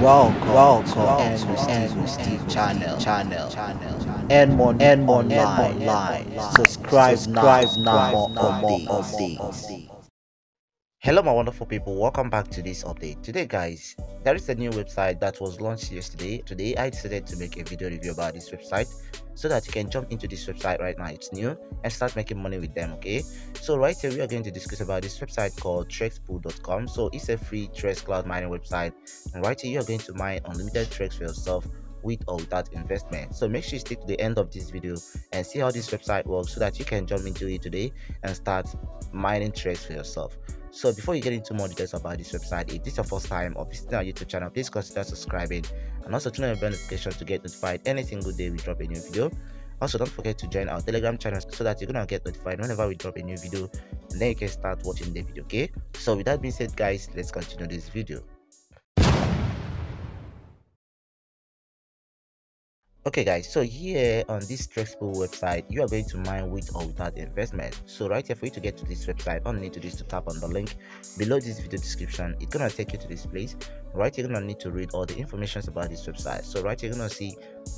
Welcome, welcome, and with Steve channel, channel, channel, and more, and more online. Subscribe, subscribe now for more updates. Hello, my wonderful people. Welcome back to this update. Today, guys, there is a new website that was launched yesterday. Today, I decided to make a video review about this website so that you can jump into this website right now. It's new and start making money with them. Okay, so right here we are going to discuss about this website called trxpool.com. So it's a free TRX cloud mining website, and right here you are going to mine unlimited TRX for yourself with or without investment. So make sure you stick to the end of this video and see how this website works so that you can jump into it today and start mining TRX for yourself. So before you get into more details about this website, if this is your first time or visiting our YouTube channel, please consider subscribing and also turn on your bell notification to get notified any single day we drop a new video. Also, don't forget to join our Telegram channel so that you're gonna get notified whenever we drop a new video, and then you can start watching the video. Okay. So with that being said, guys, let's continue this video. Okay guys so here on this TRXpool website you are going to mine with or without investment. So right here for you to get to this website all you need to do is to tap on the link below this video description. It's gonna take you to this place. Right you're gonna need to read all the information about this website. So right you're gonna see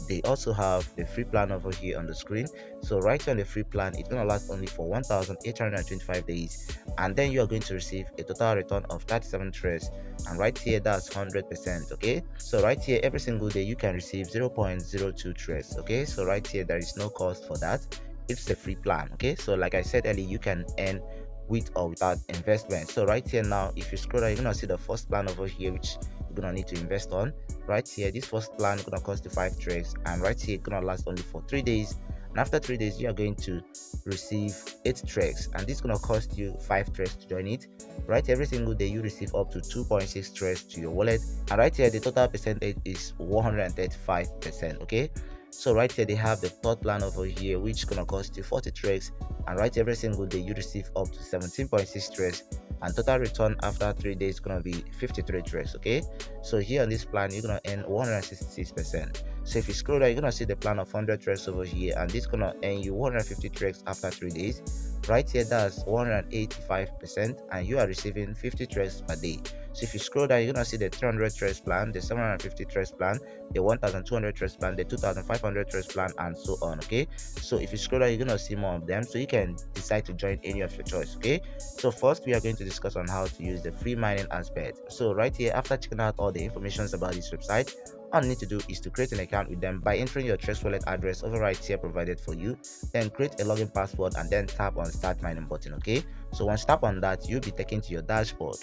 they also have the free plan over here on the screen. So right on the free plan it's gonna last only for 1825 days. And then you are going to receive a total return of 37 trades and right here that's 100 percent okay? So right here every single day you can receive 0.02 trades okay? So right here there is no cost for that. It's a free plan okay? So like i said earlier you can earn with or without investment. So right here now if you scroll down you're gonna see the first plan over here which you're gonna need to invest on. Right here this first plan gonna cost you five trades and right here gonna last only for three days. And after three days you are going to receive eight tracks and this to cost you five tracks to join it. Right every single day you receive up to 2.6 tracks to your wallet. And right here the total percentage is 135 percent okay? So right here they have the third plan over here which gonna cost you 40 tracks and right every single day you receive up to 17.6 tracks and total return after three days is gonna be 53 tracks okay? So here on this plan you're gonna earn 166 percent. So if you scroll down you're gonna see the plan of 100 tracks over here and this gonna earn you 150 tracks after three days right here that's 185 percent and you are receiving 50 tracks per day. So if you scroll down you're gonna see the 300 tracks plan the 750 tracks plan the 1200 tracks plan the 2500 tracks plan and so on okay? So if you scroll down you're gonna see more of them so you can decide to join any of your choice okay? So first we are going to discuss on how to use the free mining aspect so right here after checking out all the information about this website all you need to do is to create an account with them by entering your TRX wallet address over right here provided for you then create a login password and then tap on start mining button okay? So once you tap on that you'll be taken to your dashboard.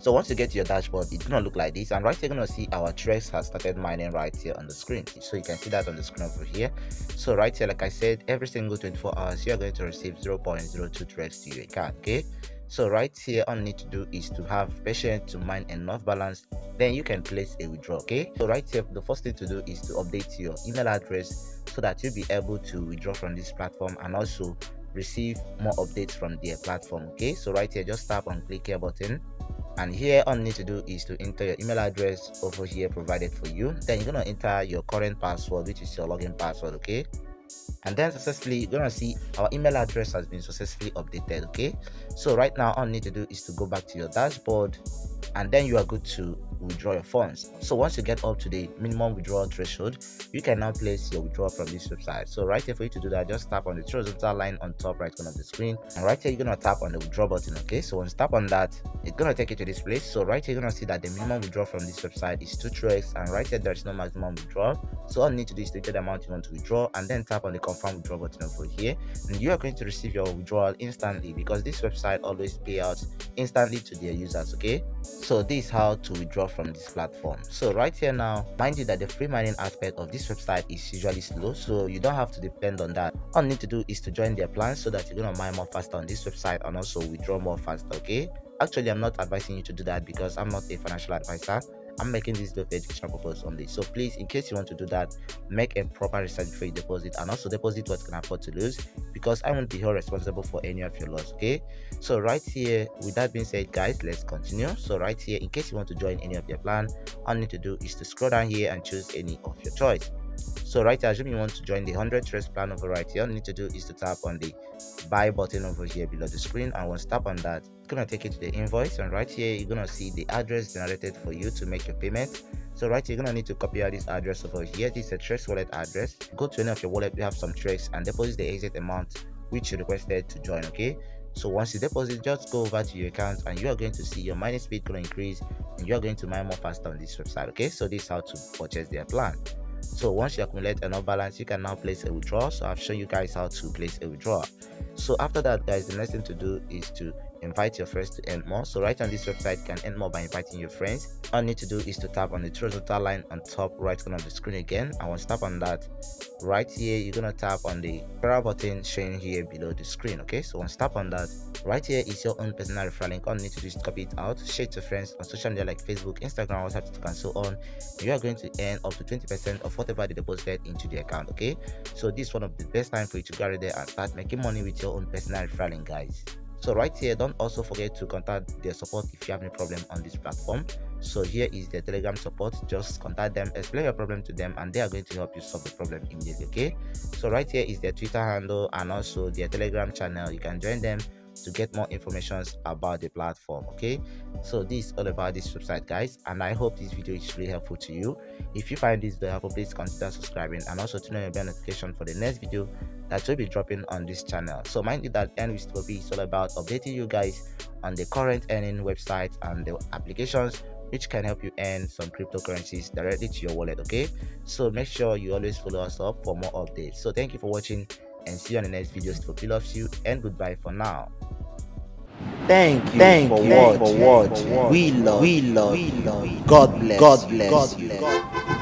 So once you get to your dashboard it's gonna look like this. And right here you're gonna see our TRX has started mining right here on the screen. So you can see that on the screen over here. So right here like i said every single 24 hours you are going to receive 0.02 TRX to your account okay? So right here all you need to do is to have patience to mine enough balance then you can place a withdrawal okay? So right here the first thing to do is to update your email address so that you'll be able to withdraw from this platform and also receive more updates from their platform okay? So right here just tap on click here button. And here all you need to do is to enter your email address over here provided for you. Then you're gonna enter your current password which is your login password okay? And then successfully you're gonna see our email address has been successfully updated okay? So right now all you need to do is to go back to your dashboard and then you are good to withdraw your funds. So once you get up to the minimum withdrawal threshold you can now place your withdrawal from this website. So right here for you to do that just tap on the horizontal line on top right corner of the screen. And right here you're gonna tap on the withdraw button okay? So once you tap on that it's gonna take you to this place. So right here you're gonna see that the minimum withdrawal from this website is two tracks and right here there's no maximum withdrawal. So all you need to do is the amount you want to withdraw and then tap on the confirm withdrawal button over here. And you are going to receive your withdrawal instantly because this website always pay out instantly to their users okay so this is how to withdraw from this platform. So right here now mind you that the free mining aspect of this website is usually slow so you don't have to depend on that. All you need to do is to join their plan so that you're gonna mine more faster on this website and also withdraw more faster okay? Actually i'm not advising you to do that because i'm not a financial advisor I'm making this video for educational purpose only. So please, in case you want to do that, make a proper research before you deposit and also deposit what you can afford to lose because I won't be held responsible for any of your loss. Okay. So right here, with that being said, guys, let's continue. So right here, in case you want to join any of their plan, all you need to do is to scroll down here and choose any of your choice. So right here, assume you want to join the 100 TRX plan over right here, all you need to do is to tap on the buy button over here below the screen. And once tap on that it's gonna take you to the invoice. And right here you're gonna see the address generated for you to make your payment. So right here you're gonna need to copy out this address over here. This is a trace wallet address. Go to any of your wallet you have some trace and deposit the exit amount which you requested to join okay? So once you deposit just go over to your account and you are going to see your mining speed going to increase and you are going to mine more faster on this website okay? So this is how to purchase their plan so once you accumulate enough balance you can now place a withdrawal. So i've shown you guys how to place a withdrawal. So after that guys the next thing to do is to invite your friends to earn more. So right on this website you can earn more by inviting your friends. All you need to do is to tap on the horizontal line on top right corner of the screen again. And once tap on that right here you're gonna tap on the referral button showing here below the screen okay? So once tap on that right here is your own personal referral link. All you need to do is copy it out share it to friends on social media like facebook instagram whatsapp and so on. You are going to earn up to 20 percent of whatever they deposited into the account okay? So this is one of the best time for you to go there and start making money with your own personal referral link guys so right here don't also forget to contact their support if you have any problem on this platform. So here is the telegram support. Just contact them explain your problem to them and they are going to help you solve the problem immediately okay? So right here is their twitter handle and also their telegram channel. You can join them to get more information about the platform okay? So this is all about this website guys and i hope this video is really helpful to you. If you find this very helpful please consider subscribing and also turn on your bell notification for the next video that will be dropping on this channel. So mind you that Earn with Toby is all about updating you guys on the current earning websites and the applications which can help you earn some cryptocurrencies directly to your wallet okay? So make sure you always follow us up for more updates. So thank you for watching and see you on the next video Toby loves you and goodbye for now Thank you, Thank for, you watching. for watching. We love, we love, we love. God bless, God bless, God bless. You.